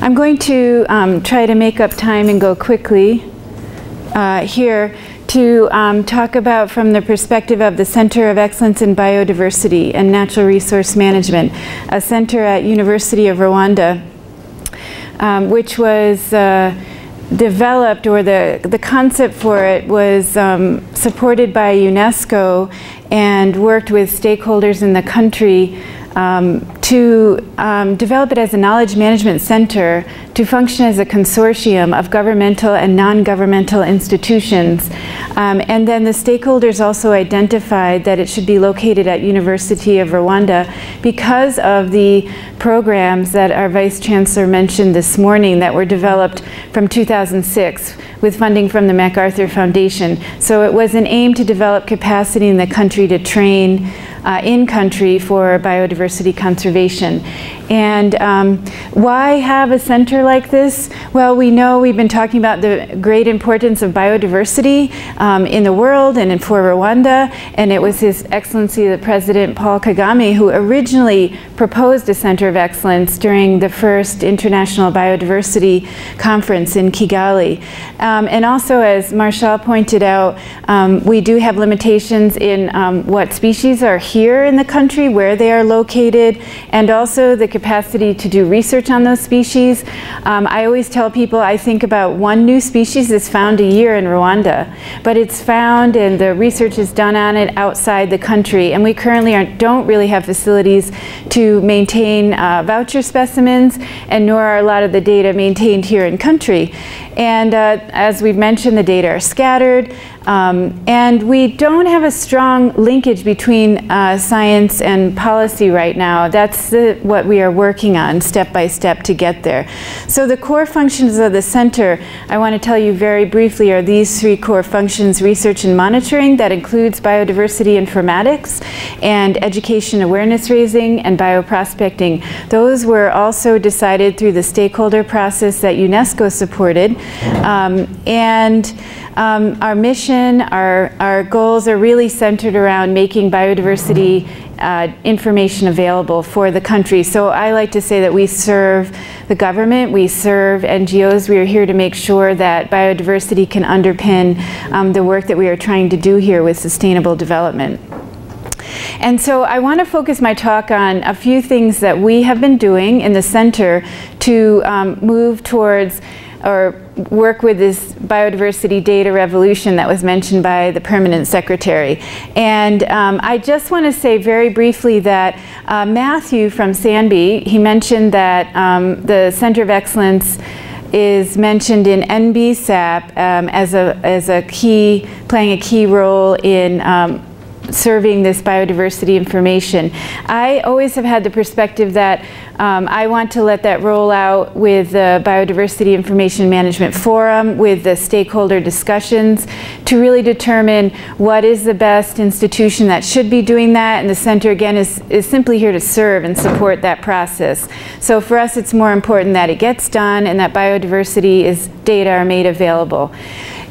I'm going to um, try to make up time and go quickly uh, here to um, talk about from the perspective of the Center of Excellence in Biodiversity and Natural Resource Management, a center at University of Rwanda, um, which was uh, developed, or the, the concept for it was um, supported by UNESCO and worked with stakeholders in the country um, to um, develop it as a knowledge management center to function as a consortium of governmental and non-governmental institutions. Um, and then the stakeholders also identified that it should be located at University of Rwanda because of the programs that our Vice Chancellor mentioned this morning that were developed from 2006 with funding from the MacArthur Foundation. So it was an aim to develop capacity in the country to train uh, in country for biodiversity conservation. And um, why have a center like this? Well, we know we've been talking about the great importance of biodiversity um, in the world and in, for Rwanda, and it was His Excellency the President Paul Kagame who originally proposed a center of excellence during the first International Biodiversity Conference in Kigali. Um, and also, as Marshall pointed out, um, we do have limitations in um, what species are here in the country, where they are located, and also the capacity to do research on those species. Um, I always tell people I think about one new species is found a year in Rwanda, but it's found and the research is done on it outside the country, and we currently don't really have facilities to maintain uh, voucher specimens, and nor are a lot of the data maintained here in country. And uh, as we've mentioned, the data are scattered. Um, and we don't have a strong linkage between uh, science and policy right now. That's the, what we are working on step by step to get there. So the core functions of the center, I want to tell you very briefly, are these three core functions, research and monitoring, that includes biodiversity informatics and education awareness raising and bioprospecting. Those were also decided through the stakeholder process that UNESCO supported. Um, and um, our mission, our, our goals are really centered around making biodiversity uh, information available for the country. So I like to say that we serve the government, we serve NGOs. We are here to make sure that biodiversity can underpin um, the work that we are trying to do here with sustainable development. And so I want to focus my talk on a few things that we have been doing in the center to um, move towards or work with this biodiversity data revolution that was mentioned by the permanent secretary. And um, I just want to say very briefly that uh, Matthew from SANBI, he mentioned that um, the Center of Excellence is mentioned in NBSAP um, as, a, as a key, playing a key role in um, serving this biodiversity information. I always have had the perspective that um, I want to let that roll out with the Biodiversity Information Management Forum, with the stakeholder discussions, to really determine what is the best institution that should be doing that. And the center, again, is, is simply here to serve and support that process. So for us, it's more important that it gets done and that biodiversity is data are made available.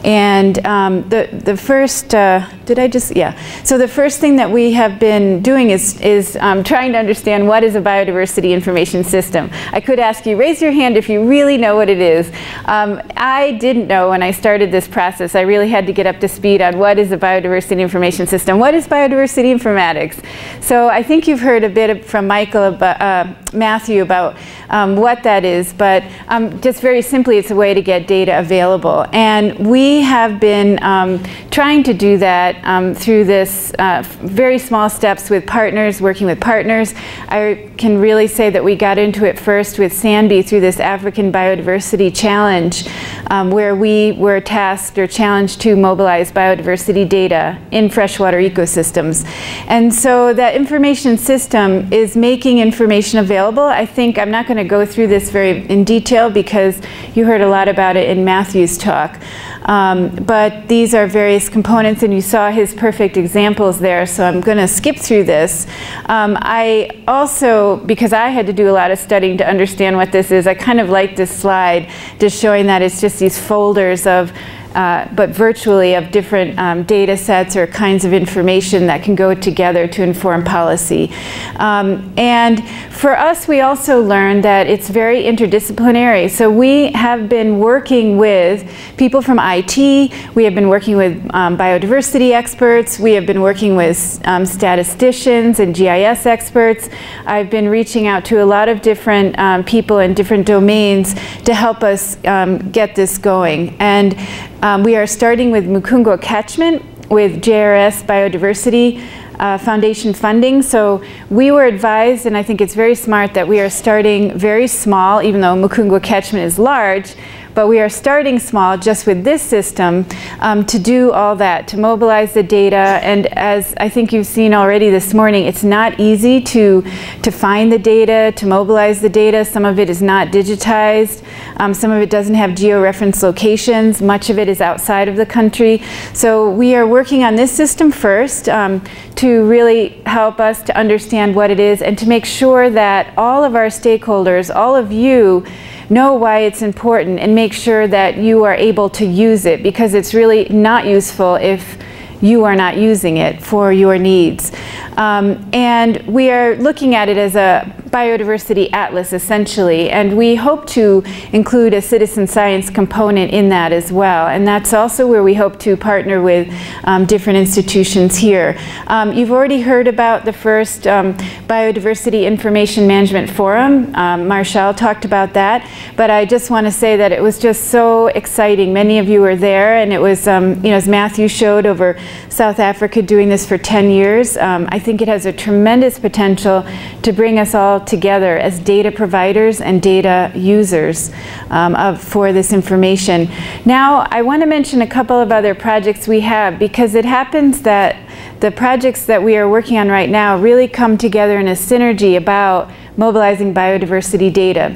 And um, the, the first, uh, did I just, yeah. So the first thing that we have been doing is, is um, trying to understand what is a biodiversity information system. I could ask you, raise your hand if you really know what it is. Um, I didn't know when I started this process. I really had to get up to speed on what is a biodiversity information system. What is biodiversity informatics? So I think you've heard a bit from Michael, about, uh, Matthew, about um, what that is, but um, just very simply, it's a way to get data available. And we have been um, trying to do that um, through this uh, very small steps with partners, working with partners. I can really say that we got into it first with SANBI through this African Biodiversity Challenge, um, where we were tasked or challenged to mobilize biodiversity data in freshwater ecosystems. And so that information system is making information available. I think I'm not going to go through this very in detail because you heard a lot about it in Matthew's talk. Um, but these are various components and you saw his perfect examples there, so I'm going to skip through this. Um, I also, because I had to do a lot of studying to understand what this is, I kind of like this slide just showing that it's just these folders of uh, but virtually of different um, data sets or kinds of information that can go together to inform policy. Um, and for us, we also learned that it's very interdisciplinary. So we have been working with people from IT, we have been working with um, biodiversity experts, we have been working with um, statisticians and GIS experts. I've been reaching out to a lot of different um, people in different domains to help us um, get this going. And um, we are starting with Mukungwa catchment with JRS Biodiversity uh, Foundation funding. So we were advised, and I think it's very smart, that we are starting very small, even though Mukungwa catchment is large, but we are starting small just with this system um, to do all that, to mobilize the data. And as I think you've seen already this morning, it's not easy to, to find the data, to mobilize the data. Some of it is not digitized. Um, some of it doesn't have georeference locations. Much of it is outside of the country. So we are working on this system first um, to really help us to understand what it is and to make sure that all of our stakeholders, all of you, know why it's important and make sure that you are able to use it because it's really not useful if you are not using it for your needs. Um, and we are looking at it as a biodiversity atlas essentially and we hope to include a citizen science component in that as well and that's also where we hope to partner with um, different institutions here. Um, you've already heard about the first um, Biodiversity Information Management Forum. Um, Marshall talked about that but I just want to say that it was just so exciting. Many of you were there and it was, um, you know, as Matthew showed over South Africa doing this for 10 years. I think it has a tremendous potential to bring us all together as data providers and data users um, of, for this information. Now, I want to mention a couple of other projects we have because it happens that the projects that we are working on right now really come together in a synergy about mobilizing biodiversity data.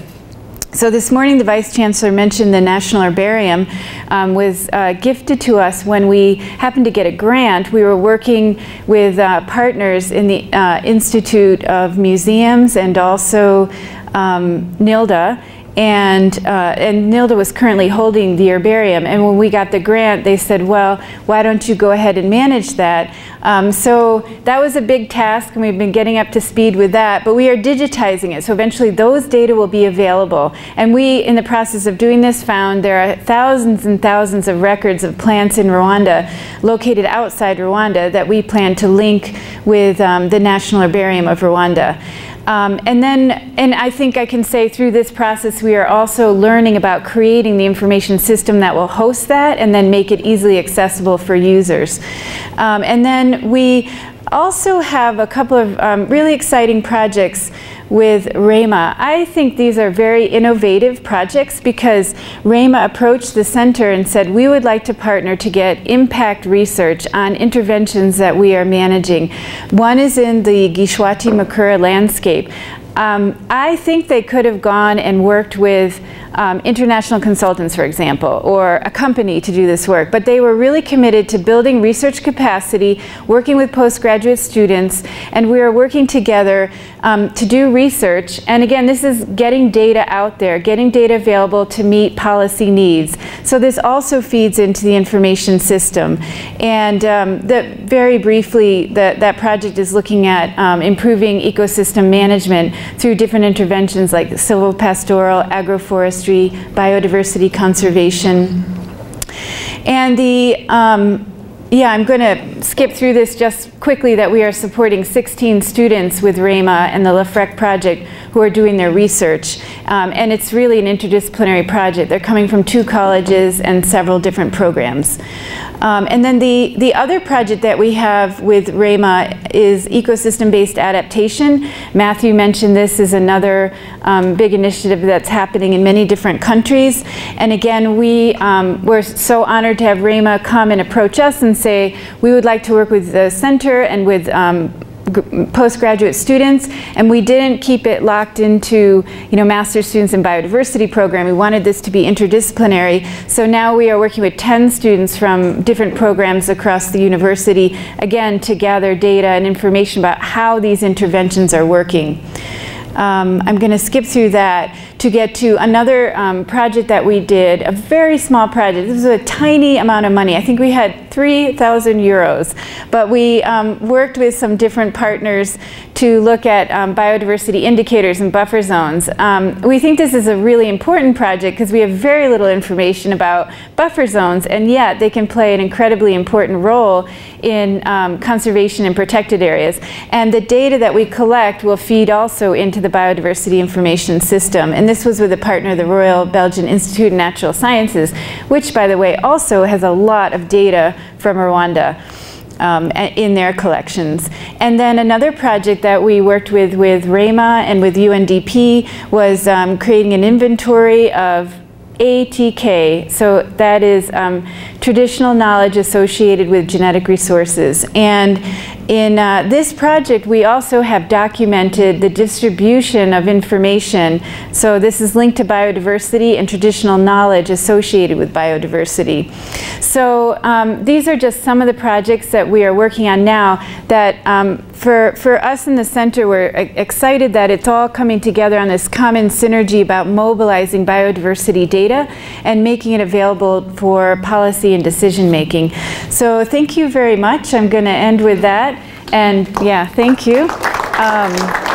So this morning the Vice Chancellor mentioned the National Herbarium um, was uh, gifted to us when we happened to get a grant. We were working with uh, partners in the uh, Institute of Museums and also um, NIRDA and, uh, and NIRDA was currently holding the herbarium. And when we got the grant, they said, well, why don't you go ahead and manage that? Um, so that was a big task, and we've been getting up to speed with that. But we are digitizing it, so eventually those data will be available. And we, in the process of doing this, found there are thousands and thousands of records of plants in Rwanda located outside Rwanda that we plan to link with um, the National Herbarium of Rwanda. Um, and then, and I think I can say through this process, we are also learning about creating the information system that will host that and then make it easily accessible for users. Um, and then we also have a couple of um, really exciting projects with REMA. I think these are very innovative projects because REMA approached the center and said we would like to partner to get impact research on interventions that we are managing. One is in the Gishwati Mukura landscape. Um, I think they could have gone and worked with um, international consultants, for example, or a company to do this work, but they were really committed to building research capacity, working with postgraduate students, and we are working together um, to do research. And again, this is getting data out there, getting data available to meet policy needs. So this also feeds into the information system. And um, the, very briefly, the, that project is looking at um, improving ecosystem management through different interventions like silvopastoral, agroforestry, biodiversity conservation. And the, um, yeah, I'm going to skip through this just quickly that we are supporting 16 students with REMA and the LAFREC project who are doing their research. Um, and it's really an interdisciplinary project. They're coming from two colleges and several different programs. Um, and then the, the other project that we have with REMA is ecosystem-based adaptation. Matthew mentioned this is another um, big initiative that's happening in many different countries. And again, we, um, we're so honored to have REMA come and approach us and say, we would like to work with the center and with um, postgraduate students and we didn't keep it locked into you know master students in biodiversity program. We wanted this to be interdisciplinary. So now we are working with 10 students from different programs across the university again to gather data and information about how these interventions are working. Um, I'm going to skip through that to get to another um, project that we did, a very small project. This was a tiny amount of money. I think we had 3,000 euros, but we um, worked with some different partners to look at um, biodiversity indicators and buffer zones. Um, we think this is a really important project because we have very little information about buffer zones, and yet they can play an incredibly important role in um, conservation and protected areas. And the data that we collect will feed also into the biodiversity information system. And this was with a partner, the Royal Belgian Institute of Natural Sciences, which, by the way, also has a lot of data from Rwanda. Um, in their collections. And then another project that we worked with with REMA and with UNDP was um, creating an inventory of ATK, so that is um, traditional knowledge associated with genetic resources. And in uh, this project, we also have documented the distribution of information. So this is linked to biodiversity and traditional knowledge associated with biodiversity. So um, these are just some of the projects that we are working on now that um, for, for us in the center, we're excited that it's all coming together on this common synergy about mobilizing biodiversity data and making it available for policy and decision making. So thank you very much. I'm going to end with that. And yeah, thank you. Um,